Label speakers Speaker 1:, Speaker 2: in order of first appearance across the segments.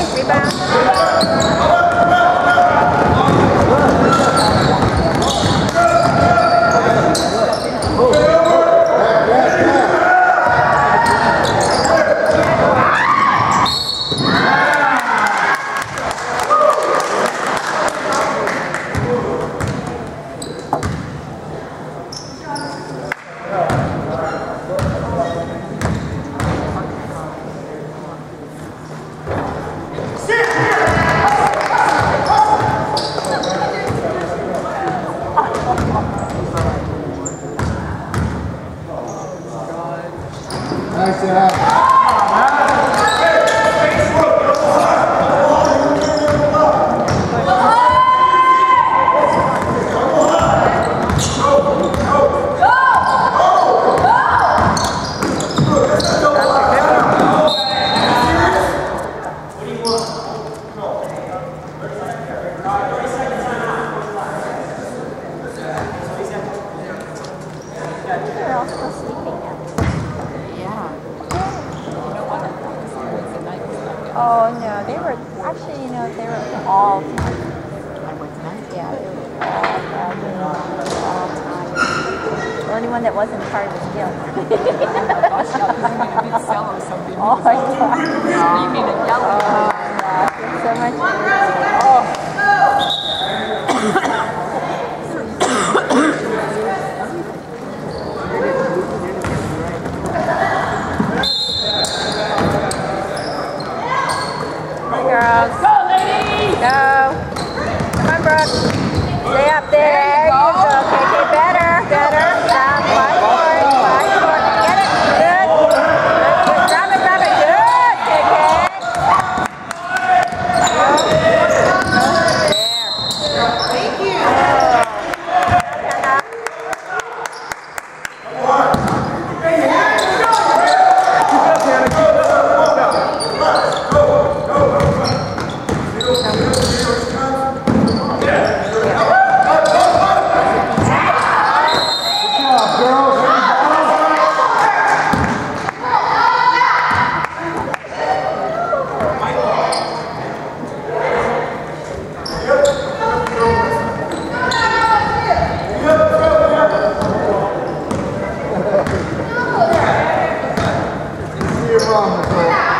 Speaker 1: kick. Rebound. All still sleeping now.
Speaker 2: Yeah. You know what? I thought this was the night was like
Speaker 1: Oh no, they were actually, you know, they were all
Speaker 2: I went tonight.
Speaker 1: yeah, they were all all time. The only one that wasn't part of the guild.
Speaker 2: Gosh, yeah, this a big cell or something.
Speaker 1: oh my god.
Speaker 2: Screaming and yelling.
Speaker 1: Oh gosh, there's so much your mom, Nicole.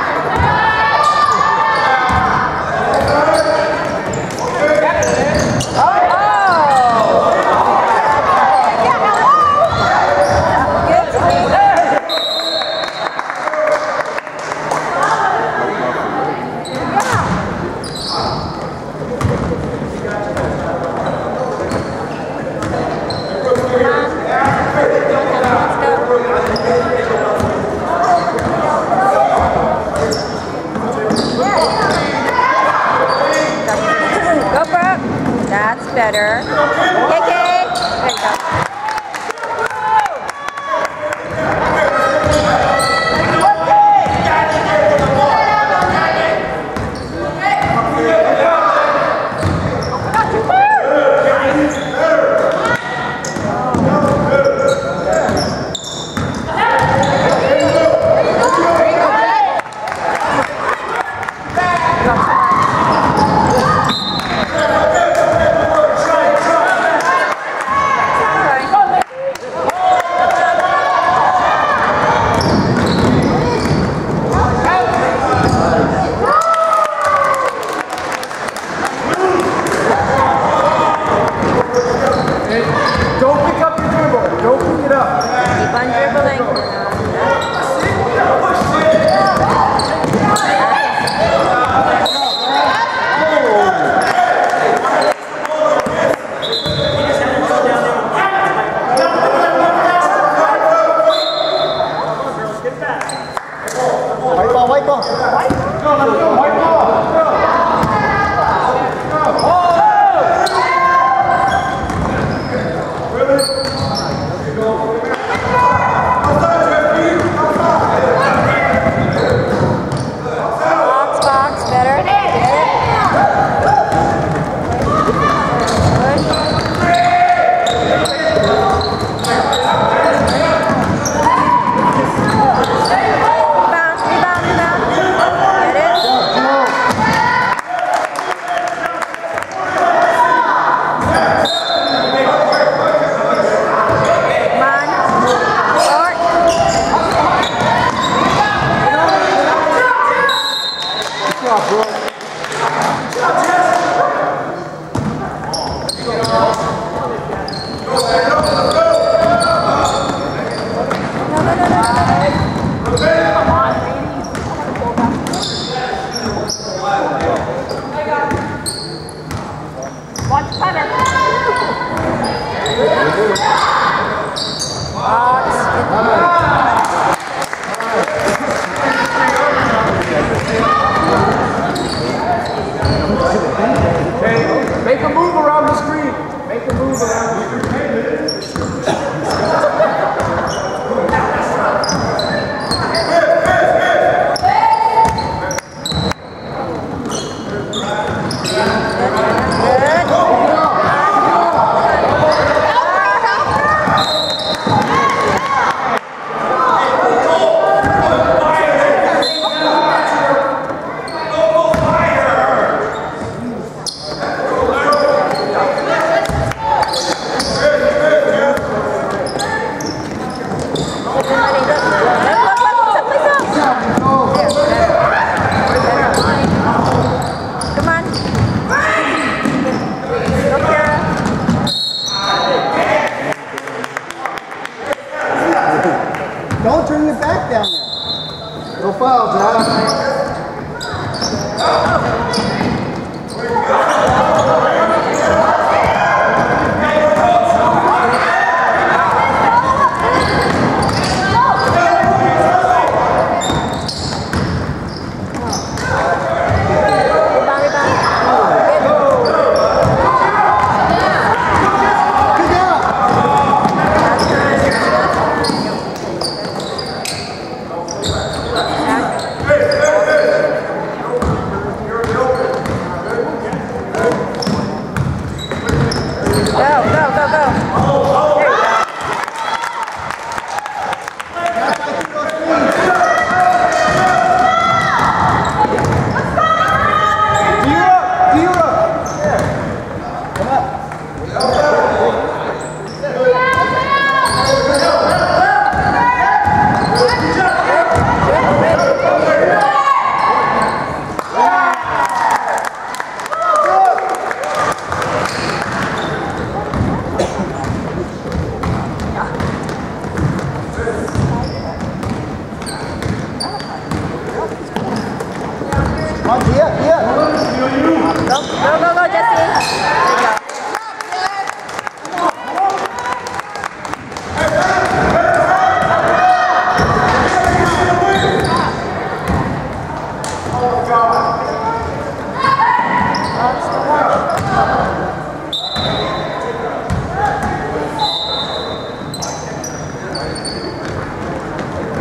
Speaker 1: There. No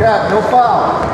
Speaker 3: Cara, não fala.